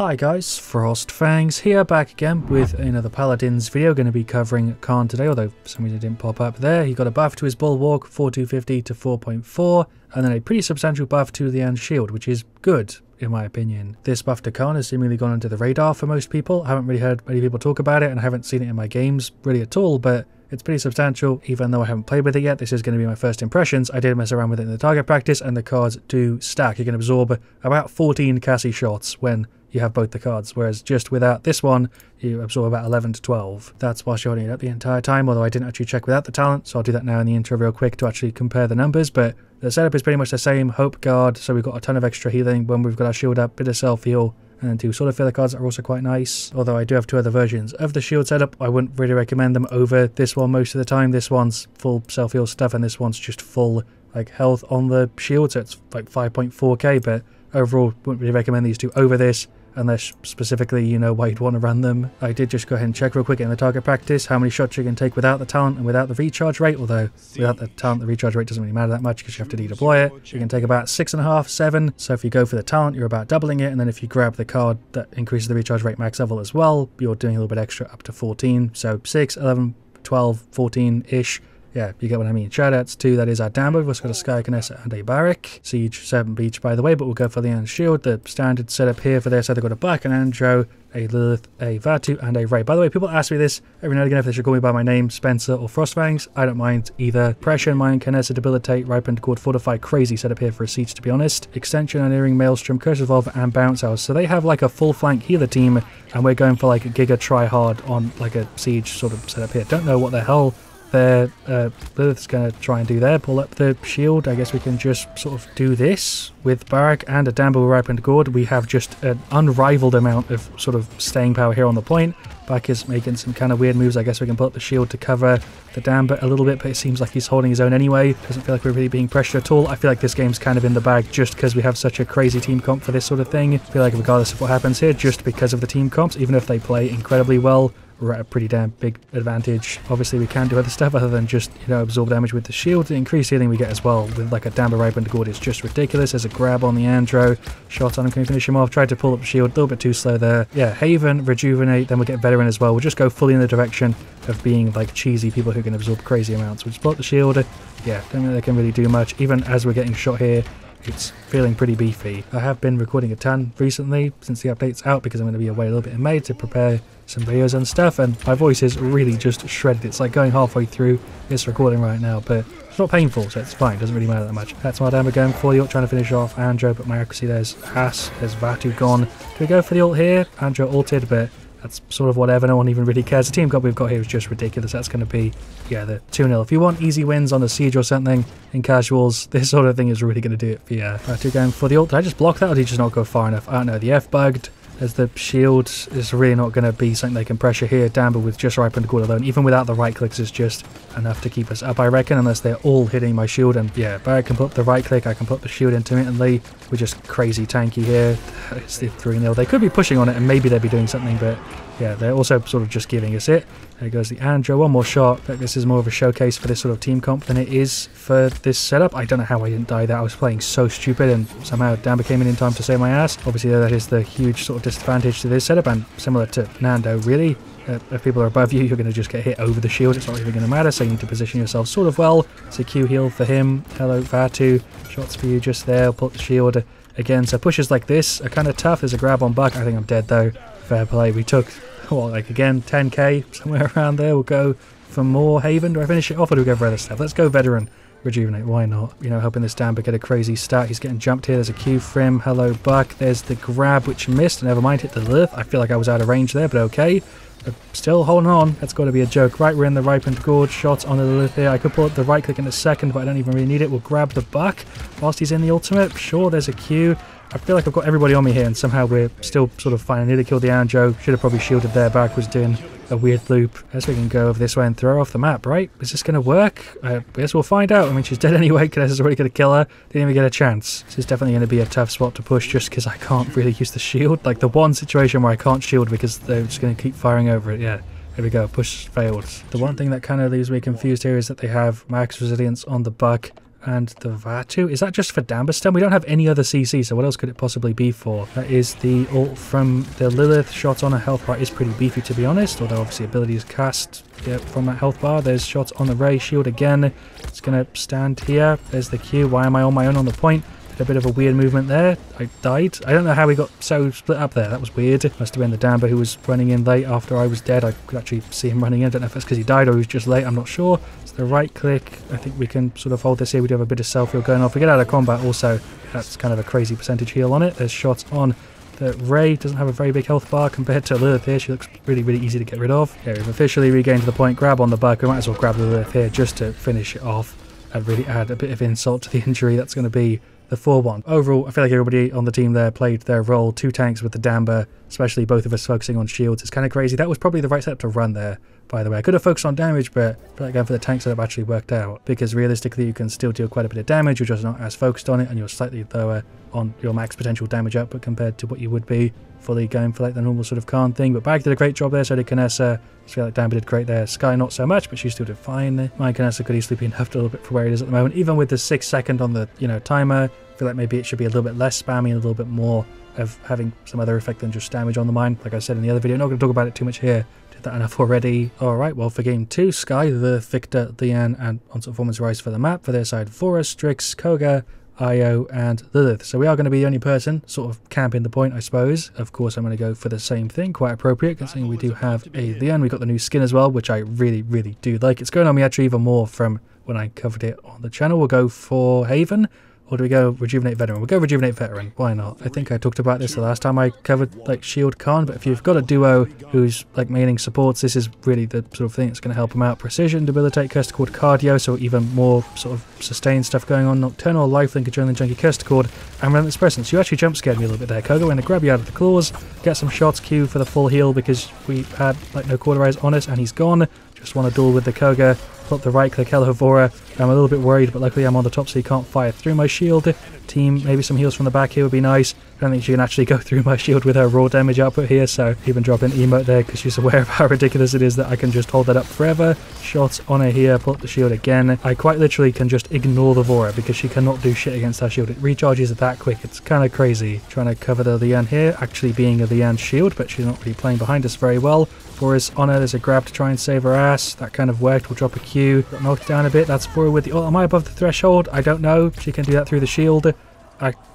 Hi guys, Frost Fangs here, back again with another Paladins video. Going to be covering Khan today, although for some reason didn't pop up there. He got a buff to his Bulwark, 4250 to 4.4, and then a pretty substantial buff to the End Shield, which is good in my opinion. This buff to Khan has seemingly gone under the radar for most people. I haven't really heard many people talk about it, and I haven't seen it in my games really at all, but it's pretty substantial, even though I haven't played with it yet. This is going to be my first impressions. I did mess around with it in the target practice, and the cards do stack. You can absorb about 14 Cassie shots when you have both the cards, whereas just without this one, you absorb about 11 to 12. That's whilst you're holding it up the entire time, although I didn't actually check without the talent, so I'll do that now in the intro real quick to actually compare the numbers, but the setup is pretty much the same. Hope Guard, so we've got a ton of extra healing when we've got our shield up, bit of self-heal, and then two of Feather cards are also quite nice. Although I do have two other versions of the shield setup, I wouldn't really recommend them over this one most of the time. This one's full self-heal stuff, and this one's just full like health on the shield, so it's like 5.4k, but overall wouldn't really recommend these two over this unless specifically you know why you'd want to run them. I did just go ahead and check real quick in the target practice how many shots you can take without the talent and without the recharge rate, although without the talent the recharge rate doesn't really matter that much because you have to redeploy it. You can take about six and a half, seven, so if you go for the talent you're about doubling it and then if you grab the card that increases the recharge rate max level as well, you're doing a little bit extra up to 14, so 6, 11, 12, 14-ish yeah, you get what I mean. Shoutouts to, that is our Damba, we've got a Sky Kinessa and a Barik. Siege 7 Beach, by the way, but we'll go for the End Shield. The standard setup here for this, so they've got a Buck, an Andro, a Lilith, a Vatu, and a Rei. By the way, people ask me this every now and again if they should call me by my name, Spencer or Frostfangs. I don't mind either. Pressure, in Mind, Canessa, Debilitate, Ripened, Gourd, Fortify, crazy setup here for a Siege, to be honest. Extension, Unearring, Maelstrom, Curse and Bounce House. So they have like a full flank healer team, and we're going for like a Giga try hard on like a Siege sort of setup here. Don't know what the hell there. Uh, Lilith's going to try and do there. Pull up the shield. I guess we can just sort of do this. With Barik and a Damba Ripened Gourd, we have just an unrivaled amount of sort of staying power here on the point. Back is making some kind of weird moves. I guess we can pull up the shield to cover the Damba a little bit, but it seems like he's holding his own anyway. Doesn't feel like we're really being pressured at all. I feel like this game's kind of in the bag just because we have such a crazy team comp for this sort of thing. I feel like regardless of what happens here, just because of the team comps, even if they play incredibly well, we're at a pretty damn big advantage. Obviously, we can do other stuff other than just, you know, absorb damage with the shield. The increased healing we get as well with like a Damba Ripened Gourd is just ridiculous. There's a grab on the Andro. Shot on him, can we finish him off? Tried to pull up the shield, a little bit too slow there. Yeah, Haven, Rejuvenate, then we'll get Veteran as well. We'll just go fully in the direction of being like cheesy people who can absorb crazy amounts. We'll just up the shield. Yeah, don't think they can really do much. Even as we're getting shot here, it's feeling pretty beefy. I have been recording a ton recently since the update's out because I'm going to be away a little bit in May to prepare some videos and stuff and my voice is really just shredded. It's like going halfway through this recording right now but it's not painful so it's fine, it doesn't really matter that much. That's my damage going for the ult trying to finish off Andro but my accuracy there's Haas, there's Vatu gone. Do we go for the ult here? Andro ulted but that's sort of whatever, no one even really cares. The team comp we've got here is just ridiculous. That's going to be, yeah, the 2-0. If you want easy wins on a siege or something in casuals, this sort of thing is really going to do it for you. Right, two going for the ult. Did I just block that or did he just not go far enough? I don't know. The F bugged as the shield is really not going to be something they can pressure here. Damba with just Ripened Gourd alone, even without the right clicks, is just enough to keep us up, I reckon, unless they're all hitting my shield. And yeah, Barrett can put the right click, I can put the shield intermittently. We're just crazy tanky here. It's the 3-0. They could be pushing on it and maybe they'd be doing something, but yeah, they're also sort of just giving us it. There goes the Andro. One more shot. This is more of a showcase for this sort of team comp than it is for this setup. I don't know how I didn't die that. I was playing so stupid and somehow Damba came in in time to save my ass. Obviously, that is the huge sort of disadvantage to this setup and similar to Nando, really. Uh, if people are above you, you're going to just get hit over the shield. It's not even going to matter, so you need to position yourself sort of well. It's a Q heal for him. Hello, Vatu. Shots for you just there. Put the shield again. So pushes like this are kind of tough. There's a grab on Buck. I think I'm dead, though. Fair play. We took well, like again, 10k, somewhere around there. We'll go for more Haven. Do I finish it off or do we go for other stuff? Let's go Veteran. Rejuvenate, why not? You know, helping this Damba get a crazy stat. He's getting jumped here. There's a Q from Hello Buck. There's the grab, which missed. Never mind, hit the Lilith. I feel like I was out of range there, but okay. But still holding on. That's got to be a joke. Right, we're in the Ripened Gourd shot on the Lilith here. I could pull up the right click in a second, but I don't even really need it. We'll grab the Buck whilst he's in the ultimate. Sure, there's a Q. I feel like I've got everybody on me here and somehow we're still sort of fine. I nearly killed the Andro. Should have probably shielded there. Barik was doing a weird loop. I guess we can go over this way and throw her off the map, right? Is this going to work? I guess we'll find out. I mean, she's dead anyway. Kines is already going to kill her. Didn't even get a chance. This is definitely going to be a tough spot to push just because I can't really use the shield. Like the one situation where I can't shield because they're just going to keep firing over it. Yeah. Here we go, push failed. The one thing that kind of leaves me confused here is that they have max resilience on the buck and the Vatu. Is that just for Damberstem? We don't have any other CC, so what else could it possibly be for? That is the ult from the Lilith. Shots on a health bar is pretty beefy to be honest, although obviously abilities cast yeah, from that health bar. There's shots on the Rei shield again. It's going to stand here. There's the Q. Why am I on my own on the point? a bit of a weird movement there. I died. I don't know how we got so split up there. That was weird. Must have been the Damba who was running in late after I was dead. I could actually see him running in. I don't know if that's because he died or he was just late. I'm not sure. The right click. I think we can sort of hold this here. We do have a bit of self-heal going off. We get out of combat also. That's kind of a crazy percentage heal on it. There's shots on the Rei doesn't have a very big health bar compared to Lilith here. She looks really, really easy to get rid of. Yeah, we've officially regained the point. Grab on the buck. We might as well grab Lilith here just to finish it off and really add a bit of insult to the injury that's going to be the 4-1. Overall, I feel like everybody on the team there played their role. Two tanks with the Damba, especially both of us focusing on shields. It's kind of crazy. That was probably the right setup to run there, by the way. I could have focused on damage, but I like going for the tank setup actually worked out. Because realistically, you can still deal quite a bit of damage. You're just not as focused on it, and you're slightly lower on your max potential damage output compared to what you would be fully going for like the normal sort of Khan thing. But Bag did a great job there, so did Kinessa. I feel like Damba did great there. Sky not so much, but she still did fine. My Kinessa could easily be enough a little bit for where it is at the moment. Even with the six second on the, you know, timer, feel like maybe it should be a little bit less spammy and a little bit more of having some other effect than just damage on the mine. Like I said in the other video, not going to talk about it too much here. Did that enough already. Alright, well for game 2, Sky, the Viktor, Lian and Onslaught Performance Rise for the map. For their side, Vora, Strix, Koga, Io and Lilith. So we are going to be the only person sort of camping the point, I suppose. Of course, I'm going to go for the same thing. Quite appropriate, considering we do have a Lian. We've got the new skin as well, which I really, really do like. It's going on me actually even more from when I covered it on the channel. We'll go for Haven. Or do we go Rejuvenate Veteran? We'll go Rejuvenate Veteran. Why not? I think I talked about this the last time I covered like Shield Khan, but if you've got a duo who's like maining supports, this is really the sort of thing that's going to help them out. Precision, Debilitate, Curse Cord, Cardio, so even more sort of sustained stuff going on. Nocturnal, Lifelink, Adrenaline Junkie, Curse Cord, and Relentless Presence. You actually jump scared me a little bit there, Koga. I'm going to grab you out of the claws, get some shots, Q for the full heal because we had like no cauterize on us and he's gone. Just want to duel with the Koga up the right click Helivora. I'm a little bit worried, but luckily I'm on the top so he can't fire through my shield. Team, maybe some heals from the back here would be nice. I don't think she can actually go through my shield with her raw damage output here, so even drop an emote there because she's aware of how ridiculous it is that I can just hold that up forever. Shots on her here, pull up the shield again. I quite literally can just ignore the Vora because she cannot do shit against her shield. It recharges that quick. It's kind of crazy. Trying to cover the Lian here, actually being a Lian shield, but she's not really playing behind us very well. Boris on her. There's a grab to try and save her ass. That kind of worked. We'll drop a Q. Got knocked down a bit. That's forward with the... Am I above the threshold? I don't know. She can do that through the shield.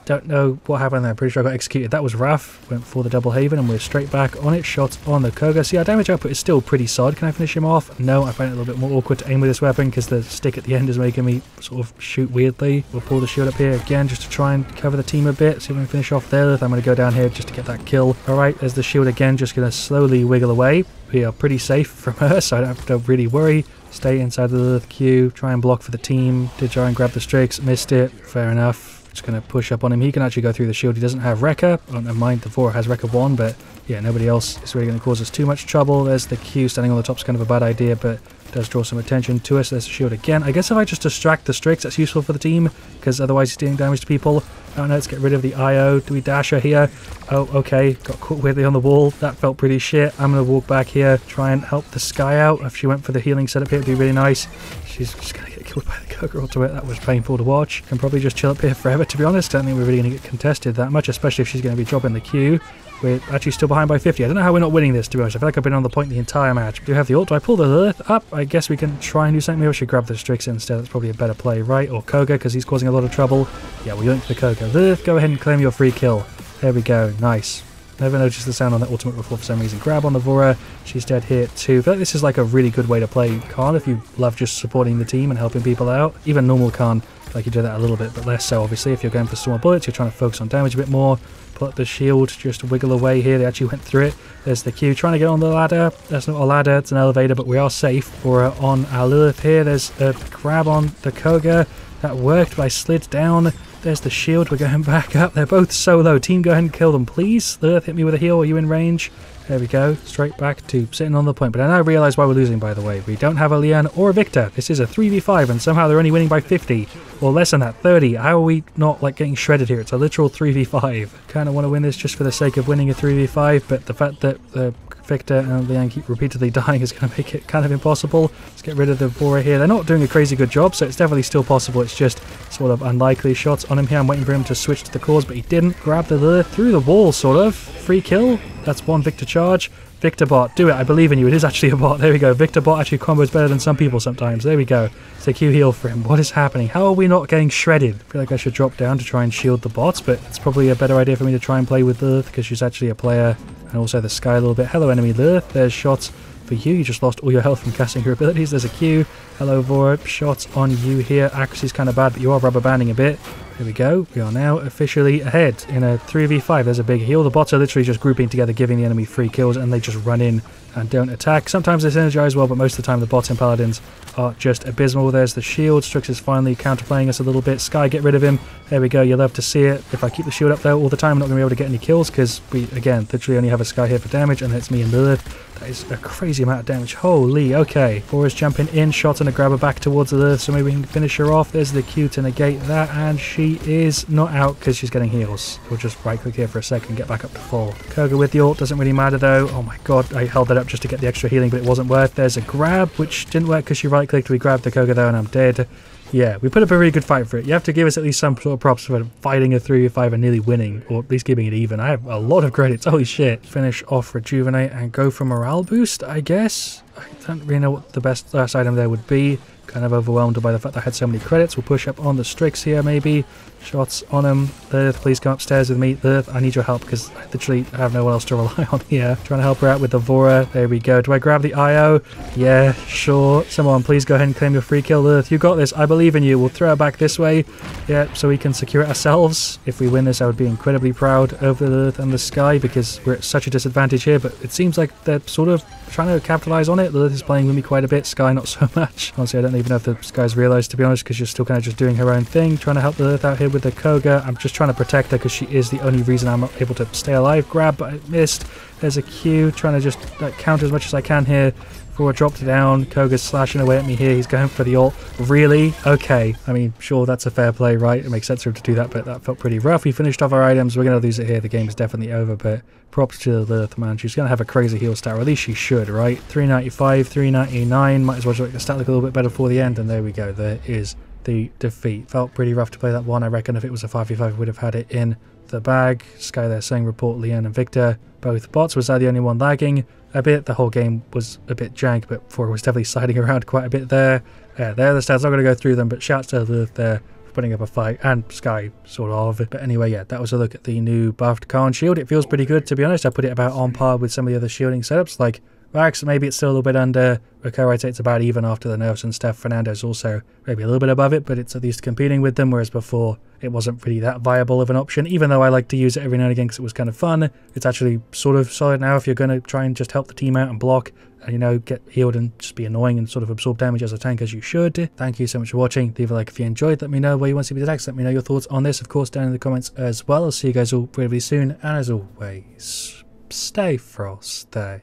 Don't know what happened there. I'm pretty sure I got executed. That was rough. Went for the double haven and we're straight back on it. Shot on the Koga. See, our damage output is still pretty solid. Can I finish him off? No, I find it a little bit more awkward to aim with this weapon because the stick at the end is making me sort of shoot weirdly. We'll pull the shield up here again just to try and cover the team a bit. See if we can finish off there. I'm going to go down here just to get that kill. Alright, there's the shield again. Just going to slowly wiggle away. We are pretty safe from her, so I don't have to really worry. Stay inside the queue. Try and block for the team. Did try and grab the Strix. Missed it. Fair enough. Just going to push up on him. He can actually go through the shield. He doesn't have Wrecker. I don't mind, the 4 has Wrecker 1, but yeah, nobody else is really going to cause us too much trouble. There's the Q standing on the top is kind of a bad idea, but does draw some attention to us. There's the shield again. I guess if I just distract the Strix, that's useful for the team, because otherwise he's dealing damage to people. Oh, I don't know, let's get rid of the IO. Do we dash her here? Oh, okay. Got caught weirdly on the wall. That felt pretty shit. I'm going to walk back here, try and help the Sky out. If she went for the healing setup here, it'd be really nice. She's just going to killed by the Koga ultimate. That was painful to watch. Can probably just chill up here forever, to be honest. I don't think we're really going to get contested that much, especially if she's going to be dropping the queue. We're actually still behind by 50. I don't know how we're not winning this, to be honest. I feel like I've been on the point the entire match. Do we have the ult? Do I pull the Lilith up? I guess we can try and do something. Maybe I should grab the Strix instead. That's probably a better play, right? Or Koga, because he's causing a lot of trouble. Yeah, we link the Koga. Lilith, go ahead and claim your free kill. There we go. Nice. Never noticed the sound on that ultimate before for some reason. Grab on the Vora. She's dead here too. I feel like this is like a really good way to play Khan if you love just supporting the team and helping people out. Even normal Khan, like you do that a little bit, but less so obviously. If you're going for small bullets, you're trying to focus on damage a bit more. Up the shield, just wiggle away here. They actually went through it. There's the Q trying to get on the ladder. That's not a ladder, it's an elevator, but we are safe. We're on our Lilith here. There's a grab on the Koga. That worked, but I slid down. There's the shield. We're going back up. They're both so low. Team, go ahead and kill them, please. Lilith, hit me with a heal. Are you in range? There we go. Straight back to sitting on the point. But I now realise why we're losing, by the way. We don't have a Lian or a Viktor. This is a 3v5, and somehow they're only winning by 50. Or less than that, 30. How are we not, like, getting shredded here? It's a literal 3v5. Kind of want to win this just for the sake of winning a 3v5, but the fact that the Viktor and Lian keep repeatedly dying is going to make it kind of impossible. Let's get rid of the Vora here. They're not doing a crazy good job, so it's definitely still possible. It's just sort of unlikely shots on him here. I'm waiting for him to switch to the cause, but he didn't. Grab the Lilith through the wall, sort of. Free kill. That's one Viktor charge. Viktor bot, do it. I believe in you. It is actually a bot. There we go. Viktor bot actually combos better than some people sometimes. There we go. Q heal for him. What is happening? How are we not getting shredded? I feel like I should drop down to try and shield the bots, but it's probably a better idea for me to try and play with Lilith because she's actually a player and also the sky a little bit. Hello, enemy Lurth, There's shots for you. You just lost all your health from casting your abilities. There's a Q. Hello, Vora. Shots on you here. Accuracy's kind of bad, but you are rubber banding a bit. Here we go. We are now officially ahead in a 3v5. There's a big heal. The bots are literally just grouping together, giving the enemy free kills, and they just run in and don't attack. Sometimes they synergize well, but most of the time the bots and paladins are just abysmal. There's the shield. Strix is finally counterplaying us a little bit. Sky, get rid of him. There we go. You love to see it. If I keep the shield up there all the time, I'm not going to be able to get any kills because we, again, literally only have a Sky here for damage, and it's me and Lilith. That is a crazy amount of damage. Holy, okay. Vora's jumping in, shot and a grabber back towards Lilith, so maybe we can finish her off. There's the Q to negate that, and she is not out because she's getting heals. We'll just right click here for a second, get back up to full. Koga with the ult doesn't really matter though. Oh my god, I held that up just to get the extra healing, but it wasn't worth. There's a grab, which didn't work because she right clicked. We grabbed the Koga though, and I'm dead. Yeah, we put up a really good fight for it. You have to give us at least some sort of props for fighting a 3v5 and nearly winning, or at least keeping it even. I have a lot of credits. Holy shit. Finish off Rejuvenate and go for Morale Boost, I guess? I don't really know what the best last item there would be. Kind of overwhelmed by the fact that I had so many credits. We'll push up on the Strix here, maybe. Shots on him. Lilith, please come upstairs with me. Lilith, I need your help because I literally have no one else to rely on here. Trying to help her out with the Vora. There we go. Do I grab the IO? Yeah, sure. Someone, please go ahead and claim your free kill. Lilith, you got this. I believe in you. We'll throw it back this way. Yeah, so we can secure it ourselves. If we win this, I would be incredibly proud over Lilith and the Sky because we're at such a disadvantage here. But it seems like they're sort of trying to capitalize on it. Lilith is playing with me quite a bit. Sky, not so much. Honestly, I don't even know if the Sky's realized, to be honest, because you're still kind of just doing her own thing. Trying to help Lilith out here with the Koga. I'm just trying to protect her because she is the only reason I'm able to stay alive. Grab, but I missed. There's a Q. Trying to just like, counter as much as I can here. Before I dropped it down, Koga's slashing away at me here. He's going for the ult. Really? Okay. I mean, sure, that's a fair play, right? It makes sense for him to do that, but that felt pretty rough. We finished off our items. We're going to lose it here. The game is definitely over, but props to the Lilith, man. She's going to have a crazy heal stat, or at least she should, right? 395, 399. Might as well make the stat look a little bit better for the end, and there we go. There is the defeat. Felt pretty rough to play that one. I reckon if it was a 5v5, we would have had it in the bag. Sky there saying report Lian and Viktor. Both bots. Was I the only one lagging? A bit. The whole game was a bit jank, but Vora was definitely sliding around quite a bit there. Yeah, there the stats. I'm going to go through them, but shouts to Lilith there for putting up a fight, and Sky, sort of. But anyway, yeah, that was a look at the new buffed Khan shield. It feels pretty good, to be honest. I put it about on par with some of the other shielding setups, like Rax, maybe it's still a little bit under. Rico, I'd say it's about even after the nerfs and stuff. Fernando's also maybe a little bit above it, but it's at least competing with them, whereas before it wasn't really that viable of an option. Even though I like to use it every now and again because it was kind of fun, it's actually sort of solid now if you're going to try and just help the team out and block and, you know, get healed and just be annoying and sort of absorb damage as a tank as you should. Thank you so much for watching. Leave a like if you enjoyed. Let me know where you want to see me next. Let me know your thoughts on this, of course, down in the comments as well. I'll see you guys all really soon. And as always, stay frosty.